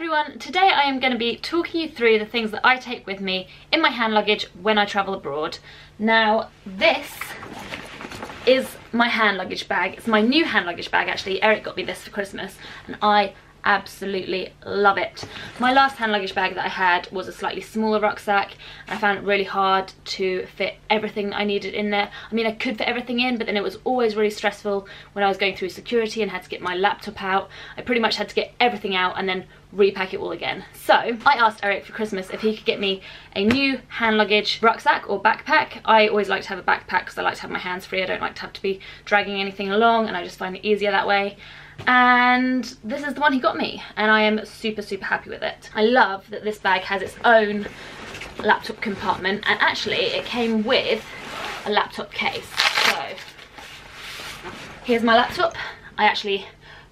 everyone, today I am going to be talking you through the things that I take with me in my hand luggage when I travel abroad. Now this is my hand luggage bag, it's my new hand luggage bag actually, Eric got me this for Christmas and I absolutely love it. My last hand luggage bag that I had was a slightly smaller rucksack I found it really hard to fit everything I needed in there. I mean I could fit everything in but then it was always really stressful when I was going through security and had to get my laptop out. I pretty much had to get everything out and then repack it all again. So I asked Eric for Christmas if he could get me a new hand luggage rucksack or backpack. I always like to have a backpack because I like to have my hands free. I don't like to have to be dragging anything along and I just find it easier that way and this is the one he got me and I am super super happy with it. I love that this bag has its own laptop compartment and actually it came with a laptop case so here's my laptop I actually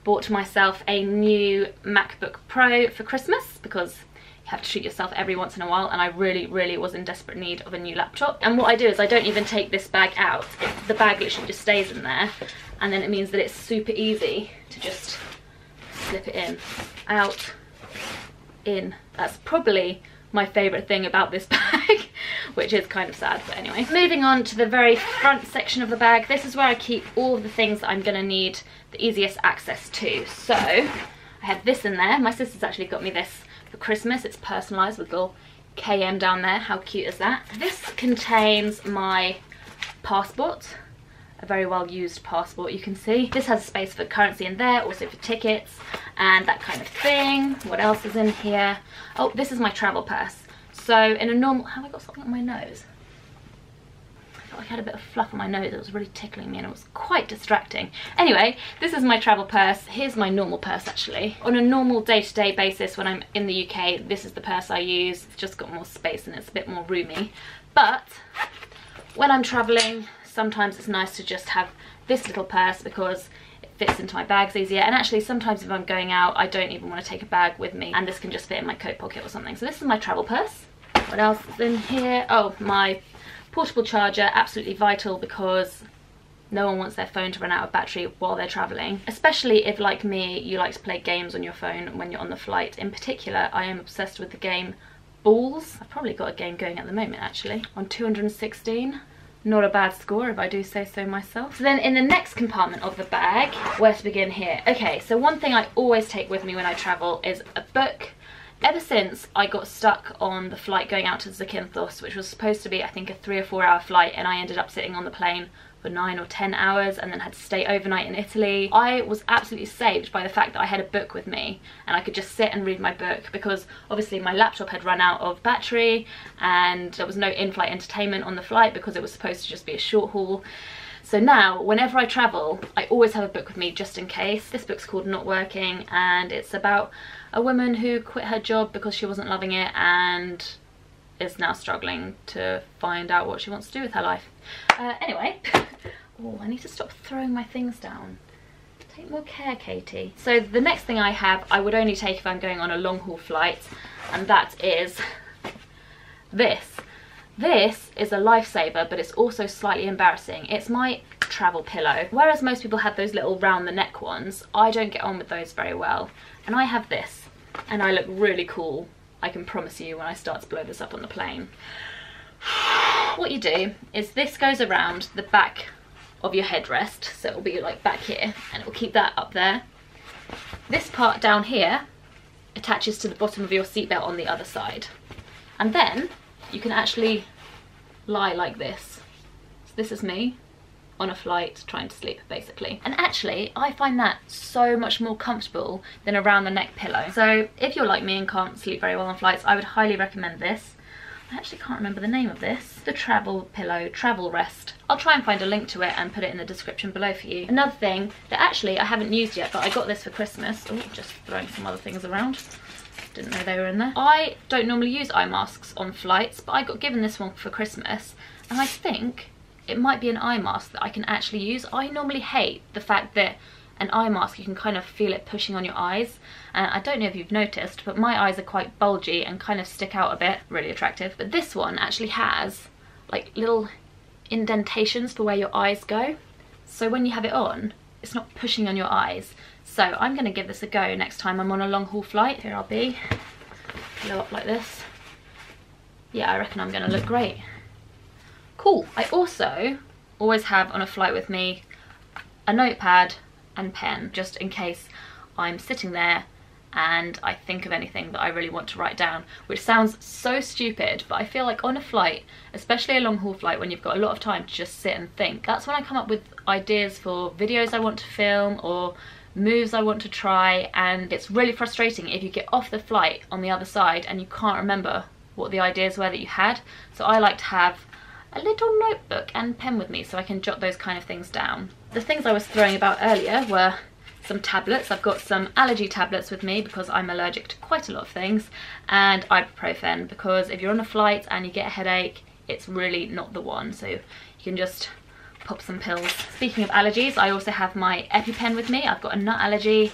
bought myself a new MacBook Pro for Christmas because you have to treat yourself every once in a while and I really really was in desperate need of a new laptop and what I do is I don't even take this bag out it, the bag literally just stays in there and then it means that it's super easy to just slip it in, out, in. That's probably my favourite thing about this bag, which is kind of sad, but anyway. Moving on to the very front section of the bag, this is where I keep all the things that I'm going to need the easiest access to. So, I have this in there. My sister's actually got me this for Christmas. It's personalised with little KM down there. How cute is that? This contains my passport a very well used passport you can see. This has space for currency in there, also for tickets and that kind of thing. What else is in here? Oh, this is my travel purse. So in a normal, have I got something on my nose? I felt like I had a bit of fluff on my nose. It was really tickling me and it was quite distracting. Anyway, this is my travel purse. Here's my normal purse actually. On a normal day-to-day -day basis when I'm in the UK, this is the purse I use. It's just got more space and it's a bit more roomy. But when I'm traveling, sometimes it's nice to just have this little purse because it fits into my bags easier and actually sometimes if I'm going out I don't even want to take a bag with me and this can just fit in my coat pocket or something so this is my travel purse what else is in here oh my portable charger absolutely vital because no one wants their phone to run out of battery while they're traveling especially if like me you like to play games on your phone when you're on the flight in particular I am obsessed with the game Ballz I've probably got a game going at the moment actually on 216 not a bad score if I do say so myself. So then in the next compartment of the bag, where to begin here? Okay, so one thing I always take with me when I travel is a book. Ever since I got stuck on the flight going out to Zakynthos, which was supposed to be I think a three or four hour flight and I ended up sitting on the plane for nine or ten hours and then had to stay overnight in Italy. I was absolutely saved by the fact that I had a book with me and I could just sit and read my book because obviously my laptop had run out of battery and there was no in-flight entertainment on the flight because it was supposed to just be a short haul. So now, whenever I travel, I always have a book with me just in case. This book's called Not Working and it's about a woman who quit her job because she wasn't loving it and is now struggling to find out what she wants to do with her life. Uh, anyway, oh, I need to stop throwing my things down. Take more care, Katie. So the next thing I have, I would only take if I'm going on a long haul flight, and that is this. This is a lifesaver, but it's also slightly embarrassing. It's my travel pillow. Whereas most people have those little round the neck ones, I don't get on with those very well. And I have this, and I look really cool I can promise you when I start to blow this up on the plane. What you do is this goes around the back of your headrest, so it'll be like back here, and it'll keep that up there. This part down here attaches to the bottom of your seatbelt on the other side. And then you can actually lie like this. So this is me on a flight trying to sleep basically actually I find that so much more comfortable than a round the neck pillow. So if you're like me and can't sleep very well on flights I would highly recommend this. I actually can't remember the name of this. The travel pillow travel rest. I'll try and find a link to it and put it in the description below for you. Another thing that actually I haven't used yet but I got this for Christmas. Oh just throwing some other things around. Didn't know they were in there. I don't normally use eye masks on flights, but I got given this one for Christmas, and I think it might be an eye mask that I can actually use. I normally hate the fact that an eye mask, you can kind of feel it pushing on your eyes. And I don't know if you've noticed, but my eyes are quite bulgy and kind of stick out a bit. Really attractive. But this one actually has like little indentations for where your eyes go. So when you have it on, it's not pushing on your eyes. So I'm going to give this a go next time I'm on a long haul flight. Here I'll be, blow up like this. Yeah, I reckon I'm going to look great. I also always have on a flight with me a notepad and pen, just in case I'm sitting there and I think of anything that I really want to write down, which sounds so stupid, but I feel like on a flight, especially a long haul flight when you've got a lot of time to just sit and think, that's when I come up with ideas for videos I want to film or moves I want to try and it's really frustrating if you get off the flight on the other side and you can't remember what the ideas were that you had. So I like to have a little notebook and pen with me so I can jot those kind of things down. The things I was throwing about earlier were some tablets. I've got some allergy tablets with me because I'm allergic to quite a lot of things and ibuprofen because if you're on a flight and you get a headache it's really not the one so you can just pop some pills. Speaking of allergies I also have my EpiPen with me. I've got a nut allergy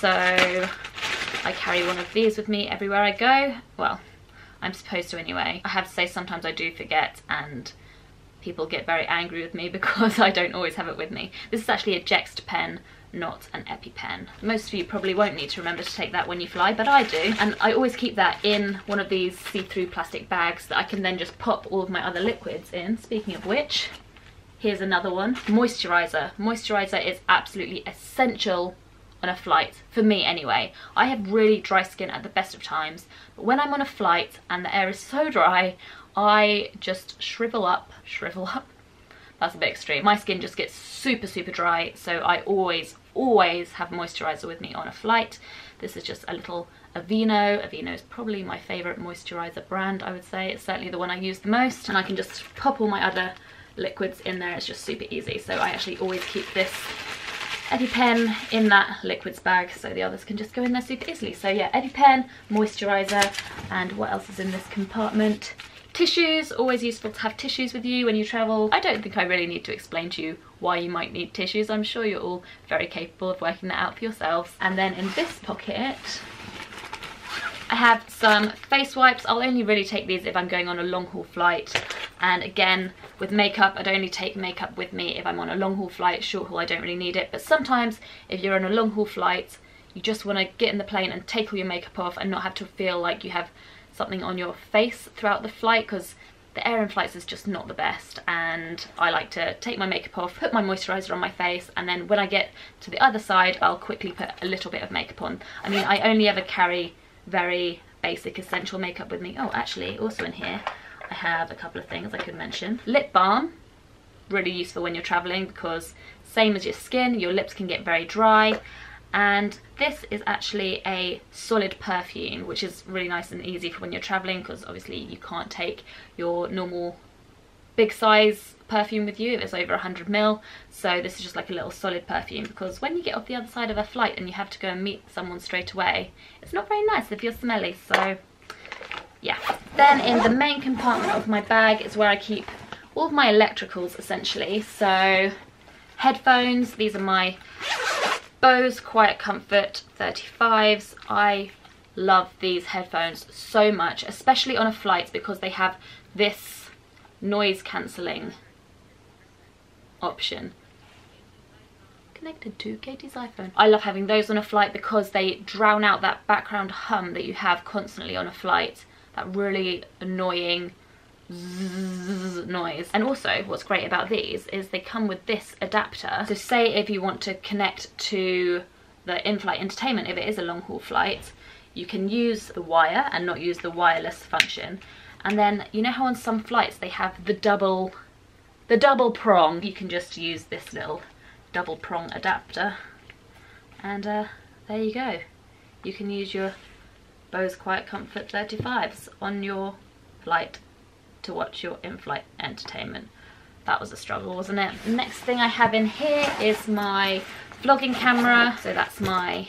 so I carry one of these with me everywhere I go. Well I'm supposed to anyway. I have to say sometimes I do forget and people get very angry with me because I don't always have it with me. This is actually a Jext pen not an EpiPen. Most of you probably won't need to remember to take that when you fly, but I do. And I always keep that in one of these see-through plastic bags that I can then just pop all of my other liquids in. Speaking of which, here's another one. Moisturizer. Moisturizer is absolutely essential on a flight, for me anyway. I have really dry skin at the best of times, but when I'm on a flight and the air is so dry, I just shrivel up, shrivel up, that's a bit extreme. My skin just gets super, super dry, so I always, always have moisturiser with me on a flight. This is just a little Aveeno. Aveeno is probably my favourite moisturiser brand, I would say. It's certainly the one I use the most, and I can just pop all my other liquids in there. It's just super easy, so I actually always keep this EpiPen in that liquids bag so the others can just go in there super easily. So yeah, EpiPen, moisturiser, and what else is in this compartment? Tissues, always useful to have tissues with you when you travel. I don't think I really need to explain to you why you might need tissues. I'm sure you're all very capable of working that out for yourselves. And then in this pocket, I have some face wipes. I'll only really take these if I'm going on a long haul flight. And again, with makeup, I'd only take makeup with me if I'm on a long haul flight. Short haul, I don't really need it. But sometimes if you're on a long haul flight, you just want to get in the plane and take all your makeup off and not have to feel like you have something on your face throughout the flight because the air in flights is just not the best and I like to take my makeup off, put my moisturiser on my face and then when I get to the other side I'll quickly put a little bit of makeup on. I mean I only ever carry very basic essential makeup with me. Oh actually also in here I have a couple of things I could mention. Lip balm, really useful when you're travelling because same as your skin, your lips can get very dry. And this is actually a solid perfume which is really nice and easy for when you're traveling because obviously you can't take your normal big size perfume with you if it's over 100 mil. So this is just like a little solid perfume because when you get off the other side of a flight and you have to go and meet someone straight away it's not very nice if you're smelly. So yeah then in the main compartment of my bag is where I keep all of my electricals essentially so headphones these are my Bose Quiet Comfort 35s. I love these headphones so much, especially on a flight because they have this noise cancelling option connected to Katie's iPhone. I love having those on a flight because they drown out that background hum that you have constantly on a flight. That really annoying noise. And also what's great about these is they come with this adapter. So say if you want to connect to the in-flight entertainment, if it is a long haul flight, you can use the wire and not use the wireless function. And then you know how on some flights they have the double the double prong. You can just use this little double prong adapter. And uh, there you go. You can use your Bose Quiet Comfort 35s on your flight to watch your in-flight entertainment. That was a struggle, wasn't it? Next thing I have in here is my vlogging camera. So that's my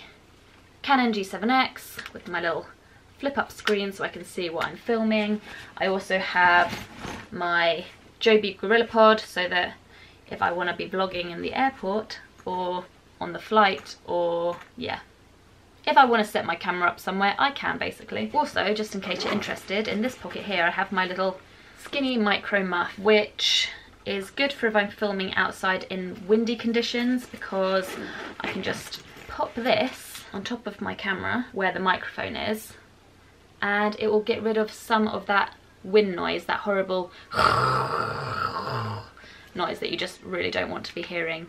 Canon G7X with my little flip up screen so I can see what I'm filming. I also have my Joby GorillaPod so that if I want to be vlogging in the airport or on the flight or yeah if I want to set my camera up somewhere I can basically. Also just in case you're interested in this pocket here I have my little skinny micro muff, which is good for if I'm filming outside in windy conditions because I can just pop this on top of my camera where the microphone is and it will get rid of some of that wind noise, that horrible noise that you just really don't want to be hearing.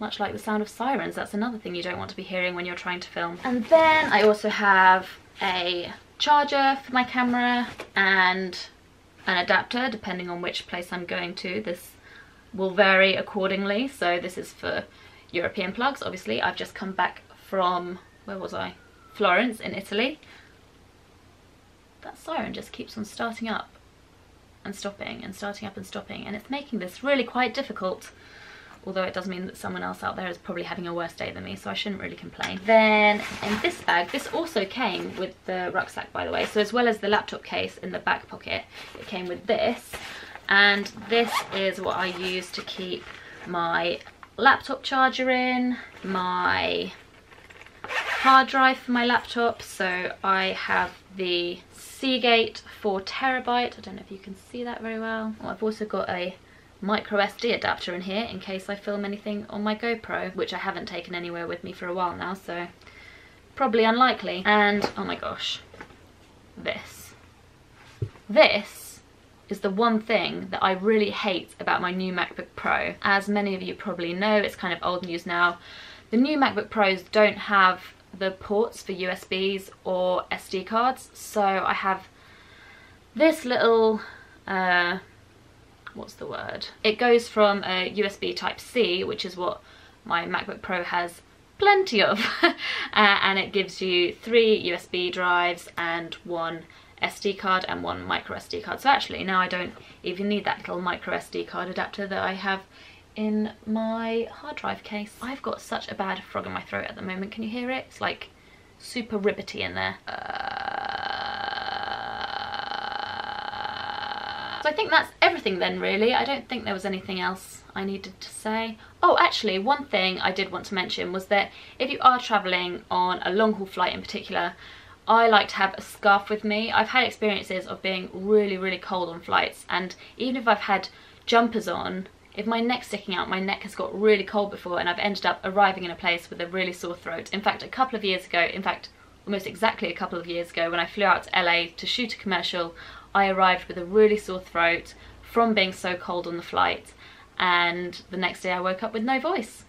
Much like the sound of sirens, that's another thing you don't want to be hearing when you're trying to film. And then I also have a charger for my camera and an adapter depending on which place I'm going to. This will vary accordingly. So this is for European plugs, obviously. I've just come back from, where was I? Florence in Italy. That siren just keeps on starting up and stopping and starting up and stopping and it's making this really quite difficult although it does mean that someone else out there is probably having a worse day than me, so I shouldn't really complain. Then in this bag, this also came with the rucksack, by the way, so as well as the laptop case in the back pocket, it came with this, and this is what I use to keep my laptop charger in, my hard drive for my laptop, so I have the Seagate 4 terabyte. I don't know if you can see that very well. Oh, I've also got a micro SD adapter in here in case I film anything on my GoPro, which I haven't taken anywhere with me for a while now, so probably unlikely. And, oh my gosh, this. This is the one thing that I really hate about my new MacBook Pro. As many of you probably know, it's kind of old news now. The new MacBook Pros don't have the ports for USBs or SD cards, so I have this little uh, what's the word? It goes from a USB type C, which is what my MacBook Pro has plenty of, uh, and it gives you three USB drives and one SD card and one micro SD card. So actually now I don't even need that little micro SD card adapter that I have in my hard drive case. I've got such a bad frog in my throat at the moment. Can you hear it? It's like super ribbity in there. Uh... I think that's everything then really. I don't think there was anything else I needed to say. Oh, actually, one thing I did want to mention was that if you are travelling on a long haul flight in particular, I like to have a scarf with me. I've had experiences of being really, really cold on flights and even if I've had jumpers on, if my neck's sticking out, my neck has got really cold before and I've ended up arriving in a place with a really sore throat. In fact, a couple of years ago, in fact, almost exactly a couple of years ago when I flew out to LA to shoot a commercial, I arrived with a really sore throat from being so cold on the flight and the next day I woke up with no voice.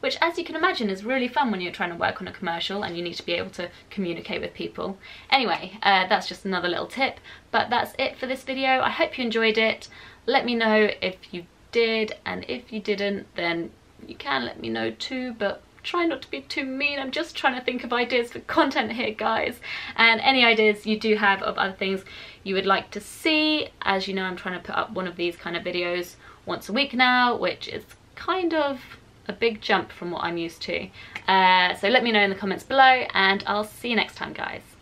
Which as you can imagine is really fun when you're trying to work on a commercial and you need to be able to communicate with people. Anyway, uh, that's just another little tip, but that's it for this video. I hope you enjoyed it. Let me know if you did and if you didn't then you can let me know too, but try not to be too mean. I'm just trying to think of ideas for content here, guys. And any ideas you do have of other things you would like to see. As you know, I'm trying to put up one of these kind of videos once a week now, which is kind of a big jump from what I'm used to. Uh, so let me know in the comments below and I'll see you next time, guys.